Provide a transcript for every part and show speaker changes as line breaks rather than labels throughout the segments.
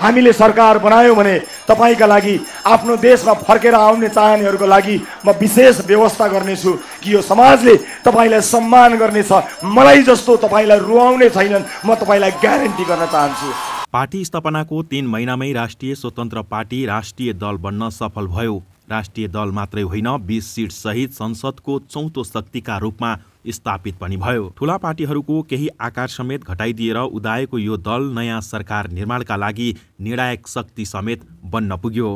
हामीले सरकार बनायौँ भने तपाईँका लागि आफ्नो देशमा फर्केर आउने चाहनेहरूको लागि म विशेष व्यवस्था गर्नेछु कि यो समाजले तपाईँलाई सम्मान गर्नेछ। मलाई जस्तो तपाईँलाई रुवाउने छैनन् म तपाईँलाई ग्यारेन्टी गर्न चाहन्छु।
पार्टी स्थापनाको तीन महिनामै राष्ट्रिय स्वतन्त्र पार्टी राष्ट्रिय दल बन्न सफल भयो। राष्ट्रिय दल मात्रै होइन बिस सिट सहित संसदको चौथो शक्तिका रूपमा स्थापित पनि भयो। ठूला पार्टीहरूको केही आकार समेत घटाइदिएर उदाएको यो दल नयाँ सरकार निर्माणका लागि निर्णायक शक्ति समेत बन्न पुग्यो।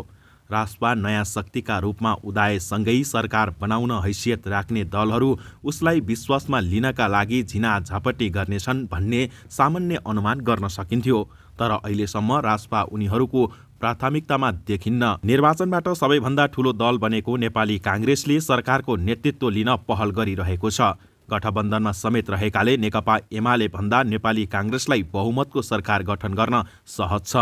रासपा नयाँ शक्तिका रूपमा उदाएसँगै सरकार बनाउन हैसियत राख्ने दलहरू उसलाई विश्वासमा लिनका लागि झिना झपटी गर्नेछन् भन्ने सामान्य अनुमान गर्न सकिन्थ्यो। तर अहिलेसम्म रासपा उनीहरूको प्राथमिकतामा देखिन्न। निर्वाचनबाट सबैभन्दा ठूलो दल बनेको नेपाली काङ्ग्रेसले सरकारको नेतृत्व लिन पहल गरिरहेको छ। गठबन्धनमा समेत रहेकाले नेकपा एमाले भन्दा नेपाली काङ्ग्रेसलाई बहुमतको सरकार गठन गर्न सहज छ।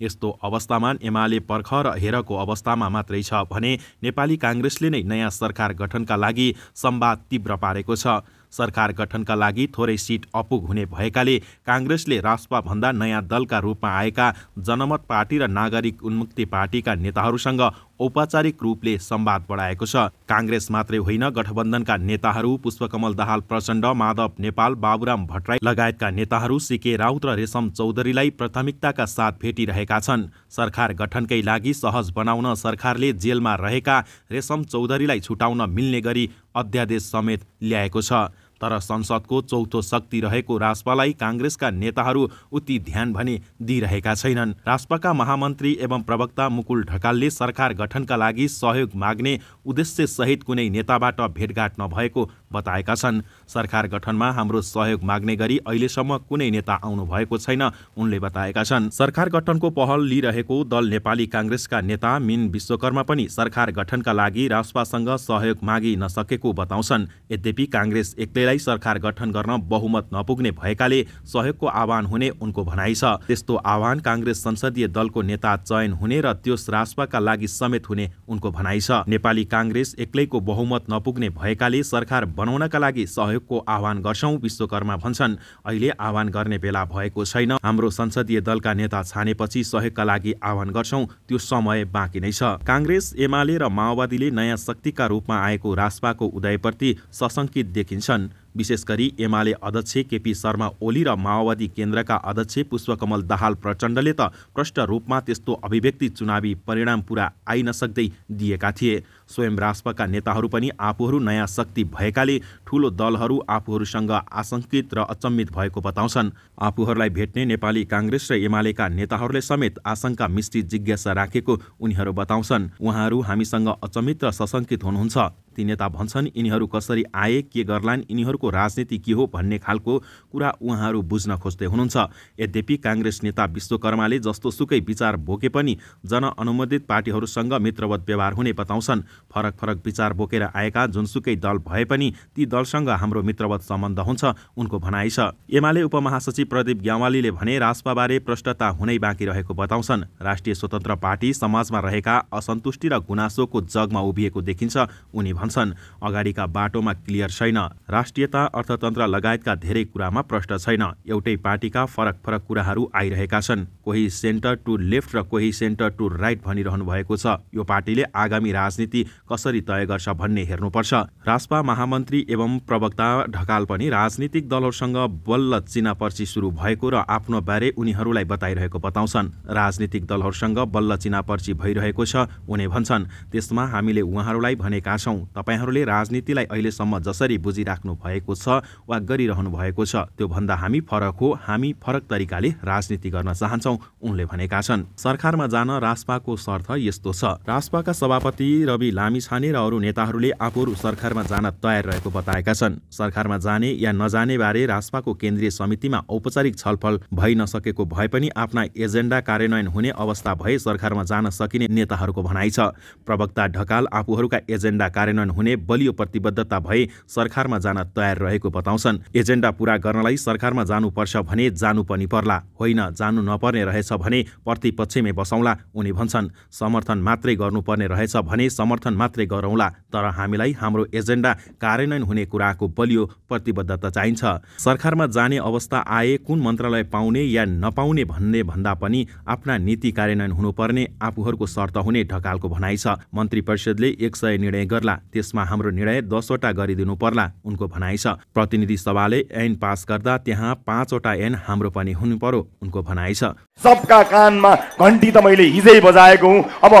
यस्तो अवस्थामा एमाले पर्ख र हेरको अवस्थामा मात्रै छ भने नेपाली काङ्ग्रेसले नै नयाँ सरकार गठनका लागि संवाद तीव्र पारेको छ। सरकार गठनका लागि थोरै सिट अपुग हुने भएकाले काङ्ग्रेसले रासपा भन्दा नयाँ दलका रूपमा आएका जनमत पार्टी र नागरिक उन्मुक्ति पार्टीका नेताहरूसँग औपचारिक रूपले संवाद बढाएको छ। काङ्ग्रेस मात्रै होइन गठबन्धनका नेताहरू पुष्पकमल दाहाल प्रचण्ड माधव नेपाल बाबुराम भट्टराई लगायतका नेताहरू सिके राउत र रेशम चौधरीलाई प्राथमिकताका साथ भेटिरहेका छन्। सरकार गठनकै लागि सहज बनाउन सरकारले जेलमा रहेका रेशम चौधरीलाई छुटाउन मिल्ने गरी अध्यादेश समेत ल्याएको छ। तर संसदको चौथो शक्ति रहेको राजपालाई काङ्ग्रेसका नेताहरू उति ध्यान भने दिइरहेका छैनन्। राजपाका महामन्त्री एवं प्रवक्ता मुकुल ढकालले सरकार गठनका लागि सहयोग माग्ने उद्देश्य सहित कुनै नेताबाट भेटघाट नभएको बताएका छन्। सरकार गठनमा हाम्रो सहयोग माग्ने गरी अहिलेसम्म कुनै नेता आउनु भएको छैन उनले बताएका छन्। सरकार गठनको पहल लिइरहेको दल नेपाली काङ्ग्रेसका नेता मिन विश्वकर्मा पनि सरकार गठनका लागि राजपासँग सहयोग मागि नसकेको बताउँछन्। यद्यपि काङ्ग्रेस एक्लै त्यसलाई सरकार गठन गर्न बहुमत नपुग्ने भएकाले सहयोगको आह्वान हुने उनको भनाइ छ। त्यस्तो आह्वान काङ्ग्रेस संसदीय दलको नेता चयन हुने र त्यस राजपाका लागि समेत हुने उनको भनाइ छ। नेपाली काङ्ग्रेस एक्लैको बहुमत नपुग्ने भएकाले सरकार बनाउनका लागि सहयोगको आह्वान गर्छौं विश्वकर्मा भन्छन्। अहिले आह्वान गर्ने बेला भएको छैन। हाम्रो संसदीय दलका नेता छानेपछि सहयोगका लागि आह्वान गर्छौं त्यो समय बाँकी नै छ। काङ्ग्रेस एमाले र माओवादीले नयाँ शक्तिका रूपमा आएको राजपाको उदयप्रति सशङ्कित देखिन्छन्। विशेष गरी एमाले अध्यक्ष केपी शर्मा ओली र माओवादी केन्द्रका अध्यक्ष पुष्पकमल दाहाल प्रचण्डले त प्रष्ट रूपमा त्यस्तो अभिव्यक्ति चुनावी परिणाम पुरा आइ नसक्दै दिएका थिए। स्वयं राजपाका नेताहरू पनि आफूहरू नयाँ शक्ति भएकाले ठूलो दलहरू आफूहरूसँग आशंकित र अचम्मित भएको बताउँछन्। आफूहरूलाई भेट्ने नेपाली काङ्ग्रेस र एमालेका नेताहरूले समेत आशंका मिष्टी जिज्ञासा राखेको उनीहरू बताउँछन्। उहाँहरू हामीसँग अचम्मित र सशङ्कित हुनुहुन्छ। ती नेता भन्छन् यिनीहरू कसरी आए के गर्लान् यिनीहरूको राजनीति के हो भन्ने खालको कुरा उहाँहरू बुझ्न खोज्दै हुनुहुन्छ। यद्यपि काङ्ग्रेस नेता विश्वकर्माले जस्तो सुकै विचार बोके पनि जनअनुमोदित पार्टीहरूसँग मित्रवत व्यवहार हुने बताउँछन्। फरक फरक विचार बोकेर आएका जुनसुकै दल भए पनि ती दलसँग हाम्रो मित्रवत सम्बन्ध हुन्छ उनको भनाइ छ। एमाले उपमहासचिव प्रदीप ग्यावालीले भने राजपाबारे प्रष्टता हुनै बाँकी रहेको बताउँछन्। राष्ट्रिय स्वतन्त्र पार्टी समाजमा रहेका असन्तुष्टि र गुनासोको जगमा उभिएको देखिन्छ उनी भन्छन् अगाडिका बाटोमा क्लियर छैन। राष्ट्रियता अर्थतन्त्र लगायतका धेरै कुरामा प्रष्ट छैन। एउटै पार्टीका फरक फरक कुराहरू आइरहेका छन्। कोही सेन्टर टु लेफ्ट र कोही सेन्टर टु राइट भनिरहनु भएको छ। यो पार्टीले आगामी राजनीति कसरी तय गर्छ भन्ने हेर्नुपर्छ। राजपा महामन्त्री एवं प्रवक्ता ढकाल पनि राजनीतिक दलहरूसँग बल्ल चिनापर्ची सुरु भएको र आफ्नो बारे उनीहरूलाई बताइरहेको बताउँछन्। राजनीतिक दलहरूसँग बल्ल चिनापर्ची भइरहेको छ उनी भन्छन् त्यसमा हामीले उहाँहरूलाई भनेका छौँ। तपाईँहरूले राजनीतिलाई अहिलेसम्म जसरी बुझिराख्नु भएको छ वा गरिरहनु भएको छ त्योभन्दा हामी फरक हो। हामी फरक तरिकाले राजनीति गर्न चाहन्छौ। उनले भनेका छन्। सरकारमा जान राजपाको शर्त यस्तो छ। राजपाका सभापति रवि लामिछाने र अरू नेताहरूले आफूहरू सरकारमा जान तयार रहेको बताएका छन्। सरकारमा जाने या नजाने बारे राजपाको केन्द्रीय समितिमा औपचारिक छलफल भइ नसकेको भए पनि आफ्ना एजेन्डा कार्यान्वयन हुने अवस्था भए सरकारमा जान सकिने नेताहरूको भनाइ छ। प्रवक्ता ढकाल आफूहरूका एजेन्डा कार्यान्वयन हुने बलियो प्रतिबद्धता भए सरकारमा जान तयार रहेको बताउँछन्। एजेन्डा पूरा गर्नलाई सरकारमा जानुपर्छ भने जानु पनि पर्ला होइन जानु नपर्ने रहेछ भने प्रतिपक्षमै बसौँला उनी भन्छन्। समर्थन मात्रै गर्नुपर्ने रहेछ भने समर्थन समर्थन मात्रै गरौँला तर हामीलाई हाम्रो एजेन्डा कार्यान्वयन हुने कुराको बलियो प्रतिबद्धता चाहिन्छ। सरकारमा जाने अवस्था आए कुन मन्त्रालय पाउने या नपाउने भन्ने भन्दा पनि आफ्ना नीति कार्यान्वयन हुनुपर्ने आफूहरूको शर्त हुने ढकालको भनाइ छ। मन्त्री परिषदले एक सय निर्णय गर्ला त्यसमा हाम्रो निर्णय दसवटा गरिदिनु पर्ला उनको भनाइ छ। प्रतिनिधि सभाले ऐन पास गर्दा त्यहाँ पाँचवटा ऐन हाम्रो पनि हुनु पर्यो उनको भनाइ छ।
सबका कानमा घन्टी त मैले हिजै बजाएको हुँ। अब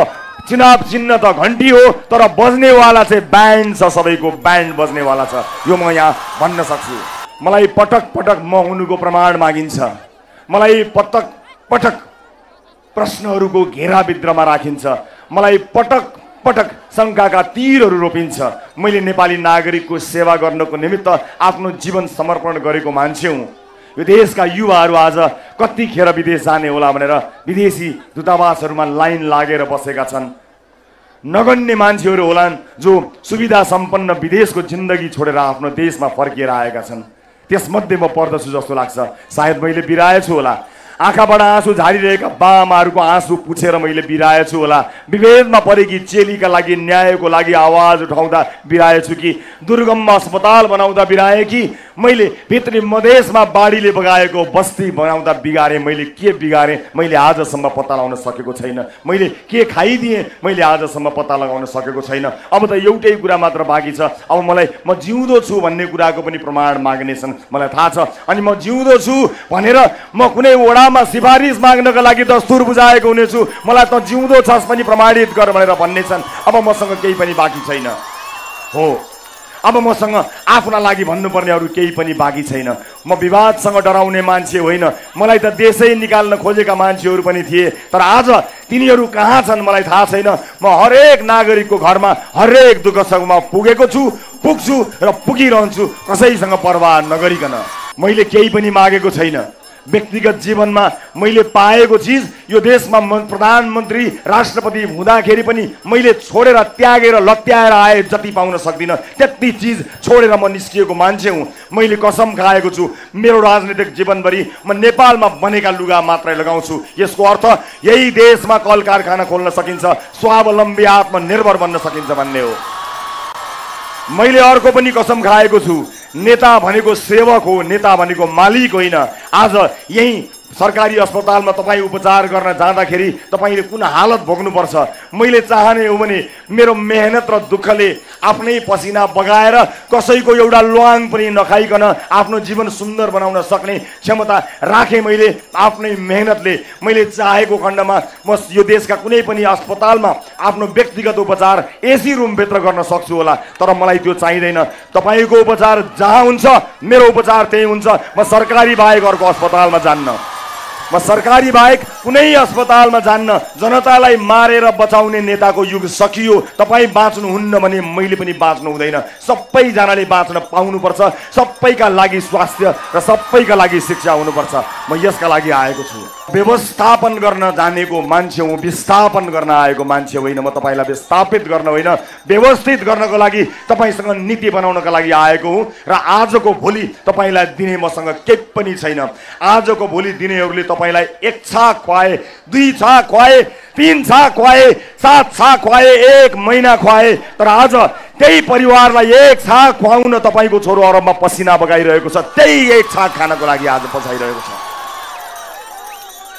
चुनाव चिन्ह त घन्टी हो तर बज्नेवाला चाहिँ ब्यान्ड छ सबैको ब्यान्ड बज्नेवाला छ। यो म यहाँ भन्न सक्छु। मलाई पटक पटक म हुनुको प्रमाण मागिन्छ। मलाई पटक पटक प्रश्नहरूको घेराभित्रमा राखिन्छ। मलाई पटक पटक शङ्काका तीरहरू रोपिन्छ। मैले नेपाली नागरिकको सेवा गर्नको निमित्त आफ्नो जीवन समर्पण गरेको मान्छे हुँ। यो देशका युवाहरू आज कतिखेर विदेश जाने होला भनेर विदेशी दूतावासहरूमा लाइन लागेर बसेका छन्। नगण्य मान्छेहरू होलान् जो सुविधा सम्पन्न विदेशको जिन्दगी छोडेर आफ्नो देशमा फर्किएर आएका छन्। त्यसमध्ये म पर्दछु जस्तो लाग्छ। सायद मैले बिराएछु होला। आँखाबाट आँसु झारिरहेका बामाहरूको आँसु पुछेर मैले बिराएछु होला। विभेदमा परेकी चेलीका लागि न्यायको लागि आवाज उठाउँदा बिराएछु कि? दुर्गममा अस्पताल बनाउँदा बिराएँ कि? मैले भित्री मधेसमा बाढीले बगाएको बस्ती बनाउँदा बिगारेँ। मैले के बिगारेँ? मैले आजसम्म पत्ता लगाउन सकेको छैन। मैले के खाइदिएँ? मैले आजसम्म पत्ता लगाउन सकेको छैन। अब त एउटै कुरा मात्र बाँकी छ। अब मलाई म जिउँदो छु भन्ने कुराको पनि प्रमाण माग्नेछन्। मलाई थाहा छ। अनि म जिउँदो छु भनेर म कुनै वडामा सिफारिस माग्नका लागि दस्तुर बुझाएको हुनेछु। मलाई त जिउँदो छस् पनि प्रमाणित गर भनेर भन्ने छन्। अब मसँग केही पनि बाँकी छैन। हो। अब मसँग आफ्ना लागि भन्नुपर्ने अरू केही पनि बाँकी छैन। म विवादसँग डराउने मान्छे होइन। मलाई त देशै निकाल्न खोजेका मान्छेहरू पनि थिए। तर आज तिनीहरू कहाँ छन् मलाई थाहा छैन। म हरेक नागरिकको घरमा हरेक दुःखसँगमा पुगेको छु पुग्छु र पुगिरहन्छु। कसैसँग परवाह नगरिकन। मैले केही पनि मागेको छैन। व्यक्तिगत जीवनमा मैले पाएको चिज यो देशमा म प्रधानमन्त्री राष्ट्रपति हुँदाखेरि पनि मैले छोडेर त्यागेर लत्याएर आए जति पाउन सक्दिनँ। त्यति चिज छोडेर म निस्किएको मान्छे हुँ। मैले कसम खाएको छु। मेरो राजनीतिक जीवनभरि म नेपालमा बनेका लुगा मात्रै लगाउँछु। यसको अर्थ यही देशमा कल कारखाना खोल्न सकिन्छ स्वावलम्बी आत्मनिर्भर बन्न सकिन्छ भन्ने हो। मैले अर्को पनि कसम खाएको छु। नेता भनेको सेवक हो नेता भनेको मालिक होइन। आज यही सरकारी अस्पतालमा तपाईँ उपचार गर्न जाँदाखेरि तपाईँले कुन हालत भोग्नुपर्छ? मैले चाहने हो भने मेरो मेहनत र दुःखले आफ्नै पसिना बगाएर कसैको एउटा ल्वाङ पनि नखाइकन आफ्नो जीवन सुन्दर बनाउन सक्ने क्षमता राखेँ मैले आफ्नै मेहनतले। मैले चाहेको खण्डमा म यो देशका कुनै पनि अस्पतालमा आफ्नो व्यक्तिगत उपचार एसी रुमभित्र गर्न सक्छु होला तर मलाई त्यो चाहिँदैन। तपाईँको उपचार जहाँ हुन्छ मेरो उपचार त्यही हुन्छ। म सरकारी बाहेक अर्को अस्पतालमा जान्न। म सरकारी बाहेक कुनै अस्पतालमा जान्न जनतालाई मारेर बचाउने नेताको युग सकियो। तपाईँ बाँच्नुहुन्न भने मैले पनि बाँच्नु हुँदैन। सबैजनाले बाँच्न पाउनुपर्छ। सबैका लागि स्वास्थ्य र सबैका लागि शिक्षा हुनुपर्छ। म यसका लागि आएको छु। व्यवस्थापन गर्न जानेको मान्छे हुँ विस्थापन गर्न आएको मान्छे होइन। म तपाईँलाई विस्थापित गर्न होइन। व्यवस्थित गर्नको लागि तपाईँसँग नीति बनाउनका लागि आएको हुँ। र आजको भोलि तपाईँलाई दिने मसँग केही पनि छैन। आजको भोलि दिनेहरूले तपाईँलाई एक छाक खुवाए दुई छाक खुवाए तिन छाक खुवाए सात छाक खुवाए एक महिना खुवाए। तर आज त्यही परिवारलाई एक छाक खुवाउन तपाईँको छोरो अरबमा पसिना बगाइरहेको छ। त्यही एक छाक खानको लागि आज पछाइरहेको छ।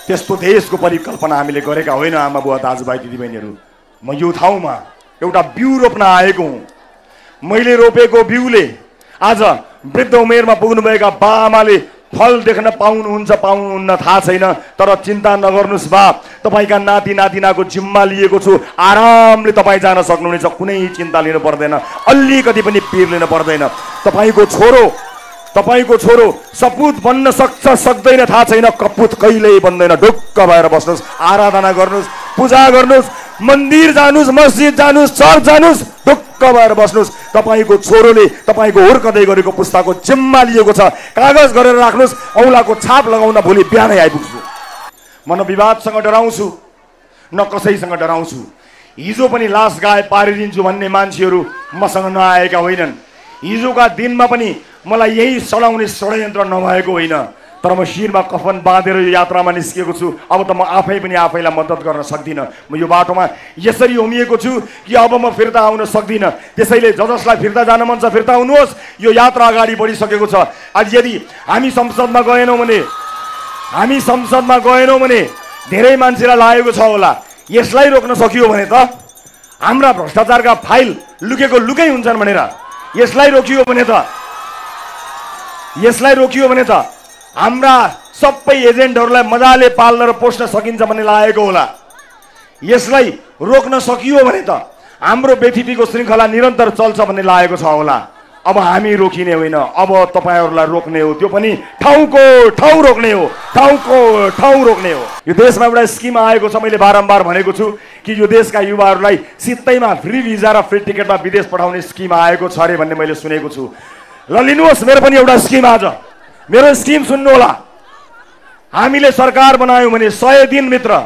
त्यस्तो देशको परिकल्पना हामीले गरेका होइन आमा बुवा दाजुभाइ दिदीबहिनीहरू। म यो ठाउँमा एउटा बिउ रोप्न आएको हुँ। मैले रोपेको बिउले आज वृद्ध उमेरमा पुग्नुभएका बा आमाले फल देख्न पाउनुहुन्छ पाउनुहुन्न थाहा छैन तर चिन्ता नगर्नुहोस् बा। तपाईँका नाति नातिनाको जिम्मा लिएको छु। आरामले तपाईँ जान सक्नुहुनेछ। कुनै चिन्ता लिनु पर्दैन। अलिकति पनि पिर लिनु पर्दैन। तपाईँको छोरो तपाईँको छोरो सपुत बन्न सक्छ सक्दैन थाहा छैन। कपुत कहिल्यै बन्दैन। ढुक्क भएर बस्नुहोस्। आराधना गर्नुहोस्। पूजा गर्नुहोस्। मन्दिर जानुहोस् मस्जिद जानुहोस् चर्च जानुहोस्। ढुक्क भएर बस्नुहोस्। तपाईँको छोरोले तपाईँको हुर्कदै गरेको पुस्ताको जिम्मा लिएको छ। कागज गरेर राख्नुहोस्। औँलाको छाप लगाउन भोलि बिहानै आइपुग्छु। म न विवादसँग डराउँछु न कसैसँग डराउँछु। हिजो पनि लास गाए पारिदिन्छु भन्ने मान्छेहरू मसँग नआएका होइनन्। हिजोका दिनमा पनि मलाई यही सडाउने षड्यन्त्र नभएको होइन। तर म शिरमा कफन बाँधेर यो यात्रामा निस्किएको छु। अब त म आफै पनि आफैलाई मद्दत गर्न सक्दिनँ। म यो बाटोमा यसरी होमिएको छु कि अब म फिर्ता आउन सक्दिनँ। त्यसैले ज जसलाई फिर्ता जान मन छ फिर्ता आउनुहोस् यो यात्रा अगाडि बढिसकेको छ। आज यदि हामी संसदमा गएनौँ भने हामी संसदमा गएनौँ भने धेरै मान्छेलाई लागेको छ होला। यसलाई रोक्न सकियो भने त हाम्रा भ्रष्टाचारका फाइल लुकेको लुकै हुन्छन् भनेर। यसलाई रोकियो भने त यसलाई रोकियो भने त हाम्रा सबै एजेन्टहरूलाई मजाले पाल्न र पोस्न सकिन्छ भन्ने लागेको होला। यसलाई रोक्न सकियो भने त हाम्रो बेथिपीको श्रृङ्खला निरन्तर चल्छ भन्ने लागेको छ होला। अब हामी रोकिने होइन अब तपाईँहरूलाई रोक्ने हो त्यो पनि ठाउँको ठाउँ रोक्ने हो ठाउँको ठाउँ रोक्ने हो। यो देशमा एउटा स्किम आएको छ मैले बारम्बार भनेको छु कि यो देशका युवाहरूलाई सित्तैमा फ्री भिजा र फ्री टिकटमा विदेश पठाउने स्किम आएको छ अरे भन्ने मैले सुनेको छु। ल लिनुहोस् मेरो पनि एउटा स्किम आज। मेरो स्किम सुन्नु होला। हामीले सरकार बनायौँ भने सय दिनभित्र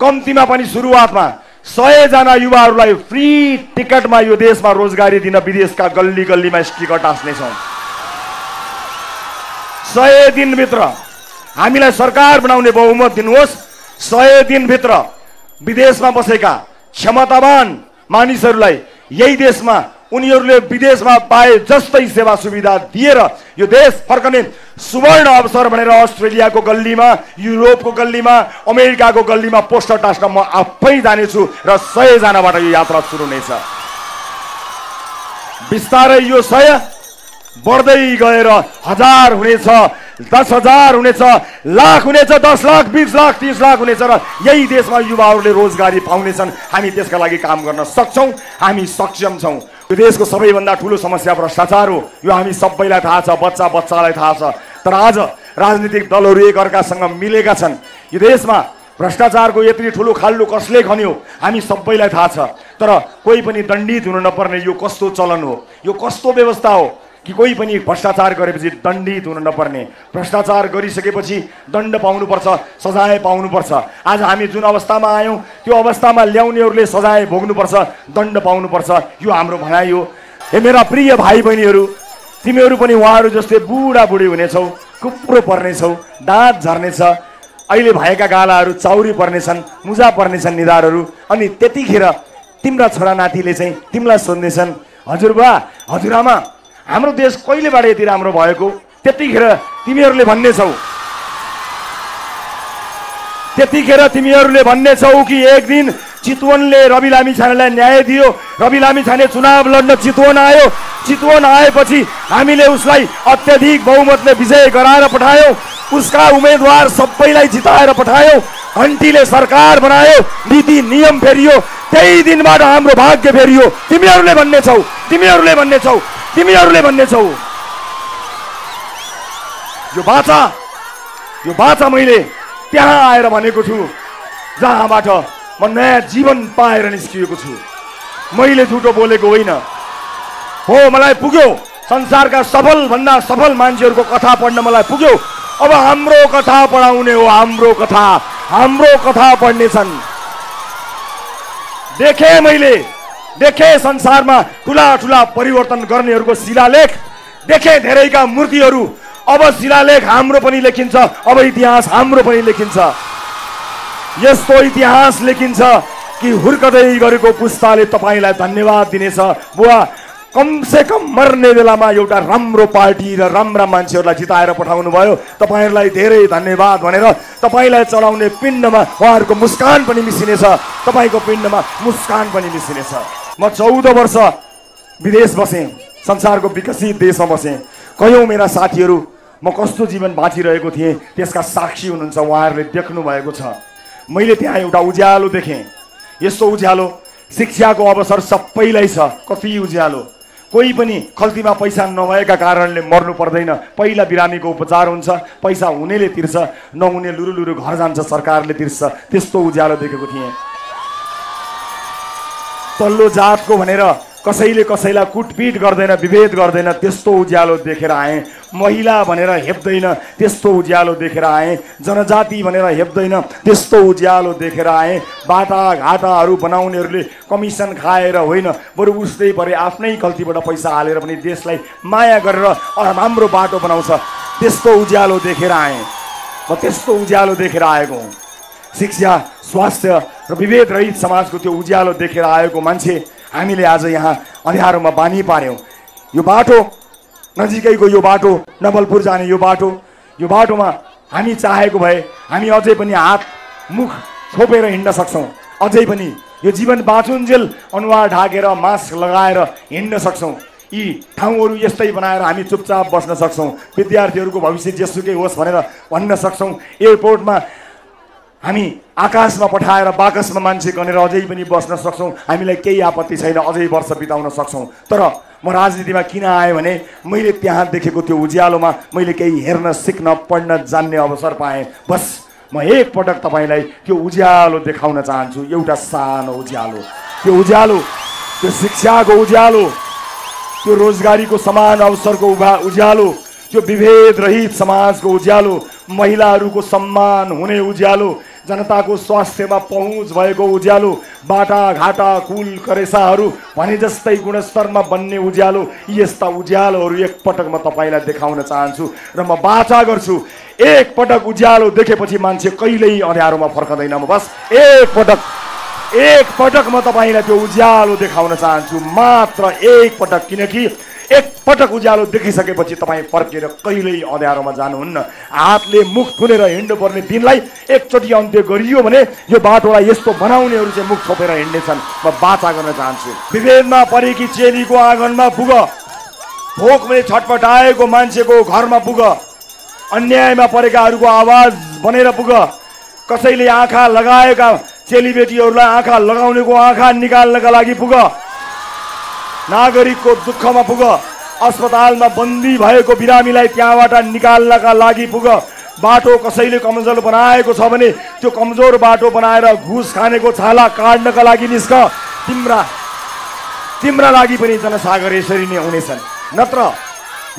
कम्तीमा पनि सुरुवातमा सयजना युवाहरूलाई फ्री टिकटमा यो देशमा रोजगारी दिन विदेशका गल्ली गल्लीमा टिकट टाँस्नेछौँ। सय दिनभित्र हामीलाई सरकार बनाउने बहुमत दिनुहोस्। सय दिनभित्र विदेशमा बसेका क्षमतावान मानिसहरूलाई यही देशमा उनीहरूले विदेशमा पाए जस्तै सेवा सुविधा दिएर यो देश फर्कने सुवर्ण अवसर भनेर अस्ट्रेलियाको गल्लीमा युरोपको गल्लीमा अमेरिकाको गल्लीमा पोस्टर टास्न म आफै जानेछु र सयजनाबाट यो यात्रा सुरु हुनेछ बिस्तारै यो सय बढ्दै गएर हजार हुनेछ दस हजार हुनेछ लाख हुनेछ दस लाख बिस लाख तिस लाख हुनेछ र यही देशमा युवाहरूले रोजगारी पाउनेछन्। हामी त्यसका लागि काम गर्न सक्छौँ हामी सक्षम छौँ। यो देशको सबैभन्दा ठुलो समस्या भ्रष्टाचार हो। यो हामी सबैलाई थाहा छ बच्चा बच्चालाई थाहा छ। तर आज राजनीतिक दलहरू एकअर्कासँग मिलेका छन्। यो देशमा भ्रष्टाचारको यत्रो ठुलो खाल्डो कसले खन्यो हामी सबैलाई थाहा छ। तर कोही पनि दण्डित हुनु नपर्ने यो कस्तो चलन हो? यो कस्तो व्यवस्था हो? कि कोही पनि भ्रष्टाचार गरेपछि दण्डित हुनु नपर्ने भ्रष्टाचार गरिसकेपछि दण्ड पाउनुपर्छ सजाय पाउनुपर्छ। आज हामी जुन अवस्थामा आयौँ त्यो अवस्थामा ल्याउनेहरूले सजाय भोग्नुपर्छ दण्ड पाउनुपर्छ। यो हाम्रो भनाइ हो। हे मेरा प्रिय भाइ बहिनीहरू तिमीहरू पनि उहाँहरू जस्तै बुढाबुढी हुनेछौ कुप्रो पर्नेछौ दाँत झर्नेछ। अहिले भएका गालाहरू चाउरी पर्नेछन् मुजा पर्नेछन् निधारहरू। अनि त्यतिखेर तिम्रा छोरा नातिले चाहिँ तिमीलाई सोध्नेछन् हजुरबा हजुरआमा हाम्रो देश कहिलेबाट यति राम्रो भएको? त्यतिखेर तिमीहरूले भन्नेछौ। त्यतिखेर तिमीहरूले भन्नेछौ कि एक दिन चितवनले रवि लामी छानेलाई न्याय दियो। रवि लामी छाने चुनाव लड्न चितवन आयो। चितवन आएपछि हामीले उसलाई अत्यधिक बहुमतले विजय गराएर पठायौँ। उसका उम्मेदवार सबैलाई जिताएर पठायौँ। घन्टीले सरकार बनायो नीति नियम फेरियो। त्यही दिनबाट हाम्रो भाग्य फेरियो। तिमीहरूले भन्ने छौ तिमीहरूले भन्ने छौ तिमीहरूले भन्ने छौ यो बाचा यो बाचा मैले त्यहाँ आएर भनेको छु जहाँबाट म नयाँ जीवन पाएर निस्किएको छु। मैले झुटो बोलेको होइन। हो मलाई पुग्यो। संसारका सफल भन्दा सफल मान्छेहरूको कथा पढ्न मलाई पुग्यो। अब हाम्रो कथा पढाउने हो हाम्रो कथा। हाम्रो कथा पढ्नेछन्। देखे मैले देखे संसारमा ठुला ठुला परिवर्तन गर्नेहरूको शिलालेख देखे धेरैका मूर्तिहरू। अब शिलालेख हाम्रो पनि लेखिन्छ अब इतिहास हाम्रो पनि लेखिन्छ। यस्तो इतिहास लेखिन्छ कि हुर्कदै गरेको पुस्ताले तपाईँलाई धन्यवाद दिनेछ। बुवा कमसे कम मर्ने बेलामा एउटा राम्रो पार्टी र राम्रा मान्छेहरूलाई जिताएर पठाउनु भयो। तपाईँहरूलाई धेरै धन्यवाद भनेर तपाईँलाई चलाउने पिण्डमा उहाँहरूको मुस्कान पनि मिसिनेछ। तपाईँको पिण्डमा मुस्कान पनि मिसिनेछ। म चौध वर्ष विदेश बसेँ संसारको विकसित देशमा बसेँ। कयौँ मेरा साथीहरू म कस्तो जीवन बाँचिरहेको थिएँ त्यसका साक्षी हुनुहुन्छ उहाँहरूले देख्नु भएको छ। मैले त्यहाँ एउटा उज्यालो देखेँ। यस्तो उज्यालो शिक्षाको अवसर सबैलाई छ कति उज्यालो। कोही पनि खल्तीमा पैसा नभएका कारणले मर्नु पर्दैन। पहिला बिरामीको उपचार हुन्छ पैसा हुनेले तिर्छ नहुने लुरु लुरु घर जान्छ सरकारले तिर्छ। त्यस्तो उज्यालो देखेको थिएँ। तल्लो जातको भनेर कसैले कसैलाई कुटपिट गर्दैन विभेद गर्दैन त्यस्तो उज्यालो देखेर आएँ। महिला भनेर हेप्दैन त्यस्तो उज्यालो देखेर आएँ। जनजाति भनेर हेप्दैन त्यस्तो उज्यालो देखेर आएँ। बाटाघाटाहरू बनाउनेहरूले कमिसन खाएर होइन बरु उस्तै परे आफ्नै गल्तीबाट पैसा हालेर पनि देशलाई माया गरेर राम्रो बाटो बनाउँछ। त्यस्तो उज्यालो देखेर आएँ। म त्यस्तो उज्यालो देखेर आएको हुँ। शिक्षा स्वास्थ्य र विभेद रहित समाजको त्यो उज्यालो देखेर आएको मान्छे हामीले आज यहाँ अँध्यारोमा बानी पार्यौँ। यो बाटो नजिकैको यो बाटो नवलपुर जाने यो बाटो यो बाटोमा हामी चाहेको भए हामी अझै पनि हात मुख छोपेर हिँड्न सक्छौँ। अझै पनि यो जीवन बाँचुन्जेल अनुहार ढाकेर मास्क लगाएर हिँड्न सक्छौँ। यी ठाउँहरू यस्तै बनाएर हामी चुपचाप बस्न सक्छौँ। विद्यार्थीहरूको भविष्य जेसुकै होस् भनेर भन्न सक्छौँ। एयरपोर्टमा हामी आकाशमा पठाएर बाकसमा मान्छे गनेर अझै पनि बस्न सक्छौँ। हामीलाई केही आपत्ति छैन अझै वर्ष बिताउन सक्छौँ। तर म राजनीतिमा किन आएँ भने मैले त्यहाँ देखेको त्यो उज्यालोमा मैले केही हेर्न सिक्न पढ्न जान्ने अवसर पाएँ। बस म एकपटक तपाईँलाई त्यो उज्यालो देखाउन चाहन्छु। एउटा सानो उज्यालो। त्यो उज्यालो त्यो शिक्षाको उज्यालो त्यो रोजगारीको समान अवसरको उभा उज्यालो त्यो विभेद रहित समाजको उज्यालो महिलाहरूको सम्मान हुने उज्यालो जनताको स्वास्थ्यमा पहुँच भएको उज्यालो बाटाघाटा कुल करेसाहरू भने जस्तै गुणस्तरमा बन्ने उज्यालो यस्ता उज्यालोहरू एकपटक म तपाईँलाई देखाउन चाहन्छु र म बाचा गर्छु। एकपटक उज्यालो देखेपछि मान्छे कहिल्यै अँध्यारोमा फर्कँदैन। म बस एकपटक एकपटक म तपाईँलाई त्यो उज्यालो देखाउन चाहन्छु। मात्र एकपटक किनकि एकपटक उज्यालो देखिसकेपछि तपाईँ फर्केर कहिल्यै अँध्यारोमा जानुहुन्न। हातले मुख थुनेर हिँड्नुपर्ने दिनलाई एकचोटि अन्त्य गरियो भने यो बाटोलाई यस्तो बनाउनेहरू चाहिँ मुख छोपेर हिँड्नेछन्। म बाचा गर्न चाहन्छु। विभेदमा परेकी चेलीको आँगनमा पुग। भोकले छटपटाएको मान्छेको घरमा पुग। अन्यायमा परेकाहरूको आवाज बनेर पुग। कसैले आँखा लगाएका चेलीबेटीहरूलाई आँखा लगाउनेको आँखा निकाल्नका लागि पुग। नागरिकको दुःखमा पुग। अस्पतालमा बन्दी भएको बिरामीलाई त्यहाँबाट निकाल्नका लागि पुग। बाटो कसैले कमजोर बनाएको छ भने त्यो कमजोर बाटो बनाएर घुस खानेको छाला काट्नका लागि निस्क। तिम्रा तिम्रा लागि पनि जनसागर यसरी नै हुनेछन्। नत्र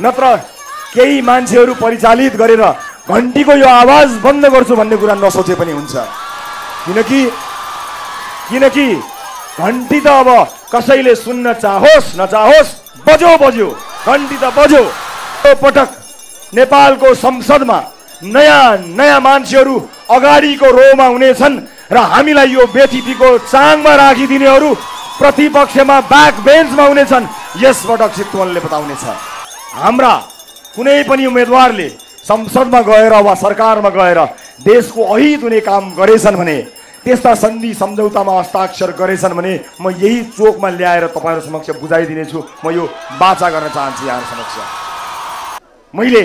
नत्र केही मान्छेहरू परिचालित गरेर घन्टीको यो आवाज बन्द गर्छु भन्ने कुरा नसोचे पनि हुन्छ। किनकि किनकि घन्टी त अब कसैले सुन्न चाहोस् नचाहोस् बजो बज्यो घन्टी त बज्यो पटक नेपालको संसदमा नयाँ नयाँ मान्छेहरू अगाडिको रोमा हुनेछन् र हामीलाई यो बेथितीको चाङमा राखिदिनेहरू प्रतिपक्षमा ब्याक बेन्चमा हुनेछन् यसपटक चितवनले बताउनेछ। हाम्रा कुनै पनि उम्मेदवारले संसदमा गएर वा सरकारमा गएर देशको अहित हुने काम गरेछन् भने त्यस्ता सन्धि सम्झौतामा हस्ताक्षर गरेछन् भने म यही चोकमा ल्याएर तपाईँहरू समक्ष बुझाइदिनेछु। म यो बाचा गर्न चाहन्छु यहाँहरू समक्ष। मैले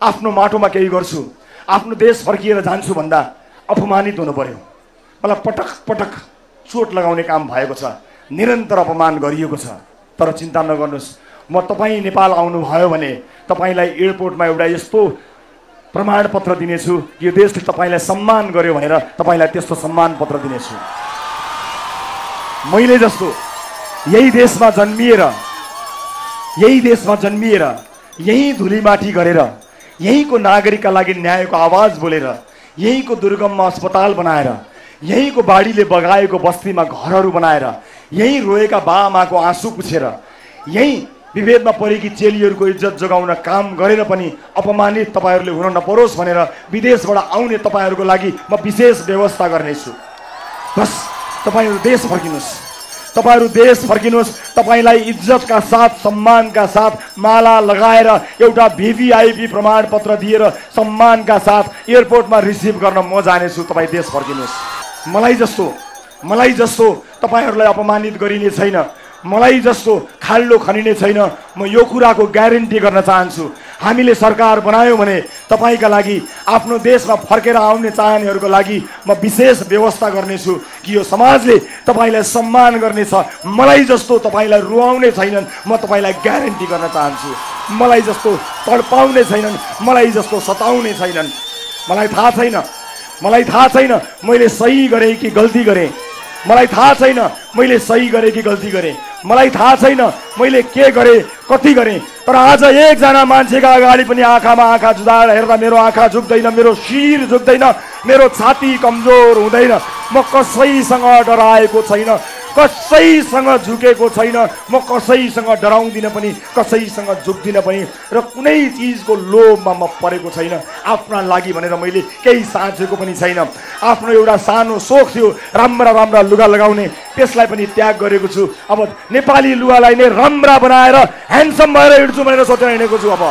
आफ्नो माटोमा केही गर्छु आफ्नो देश फर्किएर जान्छु भन्दा अपमानित हुनु पर्यो मलाई पटक पटक चोट लगाउने काम भएको छ निरन्तर अपमान गरिएको छ। तर चिन्ता नगर्नुहोस् म तपाईँ नेपाल आउनुभयो भने तपाईँलाई एयरपोर्टमा एउटा यस्तो प्रमाणपत्र दिनेछु। यो देशले तपाईँलाई सम्मान गर्यो भनेर तपाईँलाई त्यस्तो सम्मान पत्र दिनेछु। मैले जस्तो यही देशमा जन्मिएर यही देशमा जन्मिएर यही धुलीमाटी गरेर यहीँको नागरिकका लागि न्यायको आवाज बोलेर यहीँको दुर्गममा अस्पताल बनाएर यहीँको बाढीले बगाएको बस्तीमा घरहरू बनाएर यहीँ रोएका बाआमाको आँसु पुछेर यहीँ विभेदमा परेकी चेलीहरूको इज्जत जोगाउन काम गरेर पनि अपमानित तपाईँहरूले हुन नपरोस् भनेर विदेशबाट आउने तपाईँहरूको लागि म विशेष व्यवस्था गर्नेछु। बस तपाईँहरू देश फर्किनुहोस्। तपाईँहरू देश फर्किनुहोस्। तपाईँलाई इज्जतका साथ सम्मानका साथ माला लगाएर एउटा भिभिआइपी प्रमाणपत्र दिएर सम्मानका साथ एयरपोर्टमा रिसिभ गर्न म जानेछु तपाईँ देश फर्किनुहोस्। मलाई जस्तो मलाई जस्तो तपाईँहरूलाई अपमानित गरिने छैन। मलाई जस्तो खाल्डो खनिने छैन म यो कुराको ग्यारेन्टी गर्न चाहन्छु। हामीले सरकार बनायौँ भने तपाईँका लागि आफ्नो देशमा फर्केर आउने चाहनेहरूको लागि म विशेष व्यवस्था गर्नेछु कि यो समाजले तपाईँलाई सम्मान गर्नेछ। मलाई जस्तो तपाईँलाई रुवाउने छैनन् म तपाईँलाई ग्यारेन्टी गर्न चाहन्छु। मलाई जस्तो तडपाउने छैनन् मलाई जस्तो सताउने छैनन्। मलाई थाहा छैन मलाई थाहा छैन मैले सही गरेँ कि गल्ती गरेँ। मलाई थाहा छैन मैले सही गरेँ कि गल्ती गरेँ। मलाई थाहा छैन मैले के गरेँ कति गरेँ। तर आज एकजना मान्छेका अगाडि पनि आँखामा आँखा जुदाएर हेर्दा मेरो आँखा झुक्दैन मेरो शिर झुक्दैन मेरो छाती कमजोर हुँदैन। म कसैसँग डराएको छैन। कसैसँग झुकेको छैन म कसैसँग डराउँदिनँ पनि कसैसँग झुक्दिनँ पनि र कुनै चिजको लोभमा म परेको छैन। आफ्ना लागि भनेर मैले केही साँचेको पनि छैन। आफ्नो एउटा सानो सोख थियो राम्रा राम्रा लुगा लगाउने त्यसलाई पनि त्याग गरेको छु। अब नेपाली लुगालाई नै राम्रा बनाएर ह्यान्डसम भएर हिँड्छु भनेर सोचेर हिँडेको छु अब।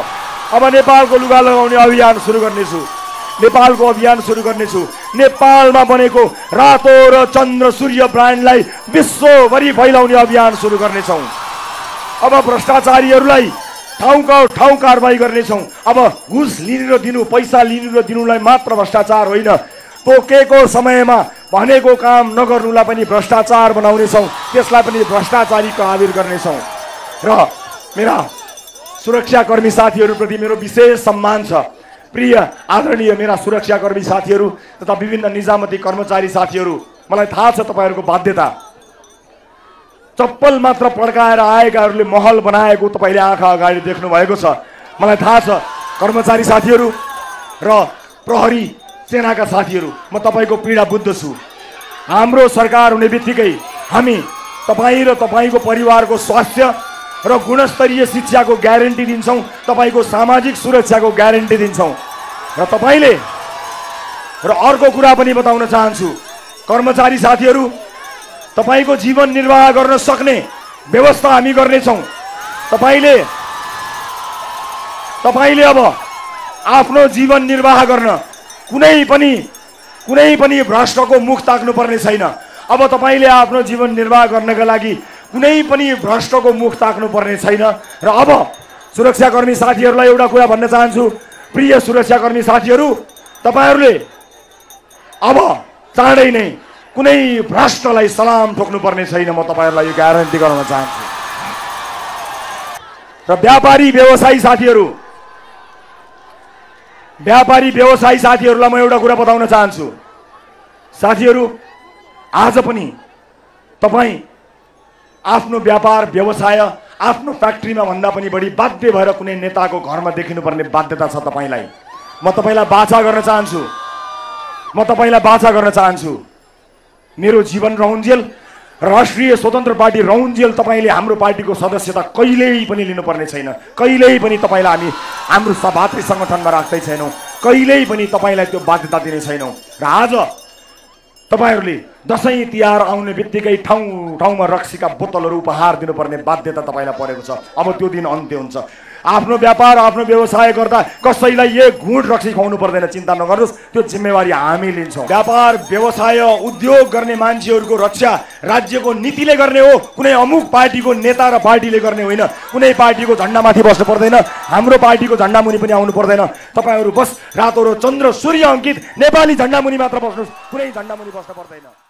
अब नेपालको लुगा लगाउने अभियान सुरु गर्नेछु। नेपालको अभियान सुरु गर्नेछु। नेपालमा बनेको रातो र चन्द्र सूर्य ब्रान्डलाई विश्वभरि फैलाउने अभियान सुरु गर्नेछौँ। अब भ्रष्टाचारीहरूलाई ठाउँका ठाउँ कारवाही गर्नेछौँ। अब घुस लिनु र दिनु पैसा लिनु र दिनुलाई मात्र भ्रष्टाचार होइन। तोकेको समयमा भनेको काम नगर्नुलाई पनि भ्रष्टाचार बनाउनेछौँ। त्यसलाई पनि भ्रष्टाचारीको आविर गर्नेछौँ। र मेरा सुरक्षाकर्मी साथीहरूप्रति मेरो विशेष सम्मान छ। प्रिय आदरणीय मेरा सुरक्षाकर्मी साथीहरू तथा विभिन्न निजामती कर्मचारी साथीहरू मलाई थाहा छ तपाईँहरूको बाध्यता। चप्पल मात्र पड्काएर आएकाहरूले महल बनाएको तपाईँले आँखा अगाडि देख्नु भएको छ। मलाई थाहा छ कर्मचारी साथीहरू र प्रहरी सेनाका साथीहरू म तपाईँको पीडा बुझ्दछु हाम्रो सरकार हुने बित्तिकै हामी तपाईँ र तपाईँको परिवारको स्वास्थ्य र गुणस्तरीय शिक्षाको ग्यारेन्टी दिन्छौँ तपाईँको सामाजिक सुरक्षाको ग्यारेन्टी दिन्छौँ। र तपाईँले र अर्को कुरा पनि बताउन चाहन्छु। कर्मचारी साथीहरू तपाईँको जीवन निर्वाह गर्न सक्ने व्यवस्था हामी गर्नेछौँ। तपाईँले तपाईँले अब आफ्नो जीवन निर्वाह गर्न कुनै पनि कुनै पनि भ्रष्टको मुख ताक्नुपर्ने छैन। अब तपाईँले आफ्नो जीवन निर्वाह गर्नका लागि कुनै पनि भ्रष्टको मुख ताक्नुपर्ने छैन। र अब सुरक्षाकर्मी साथीहरूलाई एउटा कुरा भन्न चाहन्छु। प्रिय सुरक्षाकर्मी साथीहरू तपाईँहरूले अब चाँडै नै कुनै भ्रष्टलाई सलाम ठोक्नुपर्ने छैन म तपाईँहरूलाई यो ग्यारेन्टी गराउन चाहन्छु। र व्यापारी व्यवसायी साथीहरू व्यापारी व्यवसायी साथीहरूलाई म एउटा कुरा बताउन चाहन्छु। साथीहरू आज पनि तपाईँ आफ्नो व्यापार व्यवसाय आफ्नो फ्याक्ट्रीमा भन्दा पनि बढी बाध्य भएर कुनै नेताको घरमा देखिनुपर्ने बाध्यता छ तपाईँलाई। म तपाईँलाई बाछा गर्न चाहन्छु। म तपाईँलाई बाछा गर्न चाहन्छु। मेरो जीवन रहन्जेल राष्ट्रिय स्वतन्त्र पार्टी रहन्जेल तपाईँले हाम्रो पार्टीको सदस्यता कहिल्यै पनि लिनुपर्ने छैन। कहिल्यै पनि तपाईँलाई हामी हाम्रो स- भातृ सङ्गठनमा राख्दै छैनौँ। कहिल्यै पनि तपाईँलाई त्यो बाध्यता दिने छैनौँ। र आज तपाईँहरूले दसैँ तिहार आउने बित्तिकै ठाउँ ठाउँमा रक्सीका बोतलहरू उपहार दिनुपर्ने बाध्यता तपाईँलाई परेको छ। अब त्यो दिन अन्त्य हुन्छ। आफ्नो व्यापार आफ्नो व्यवसाय गर्दा कसैलाई एक घुँट रक्सी खुवाउनु पर्दैन चिन्ता नगर्नुहोस्। त्यो जिम्मेवारी हामी लिन्छौँ। व्यापार व्यवसाय उद्योग गर्ने मान्छेहरूको रक्षा राज्यको नीतिले गर्ने हो कुनै अमुक पार्टीको नेता र पार्टीले गर्ने होइन। कुनै पार्टीको झन्डामाथि बस्नु पर्दैन। हाम्रो पार्टीको झन्डा मुनि पनि आउनु पर्दैन। तपाईँहरू बस रातो र चन्द्र सूर्य अङ्कित नेपाली झन्डा मुनि मात्र बस्नुहोस्। कुनै झन्डा मुनि बस्नु पर्दैन।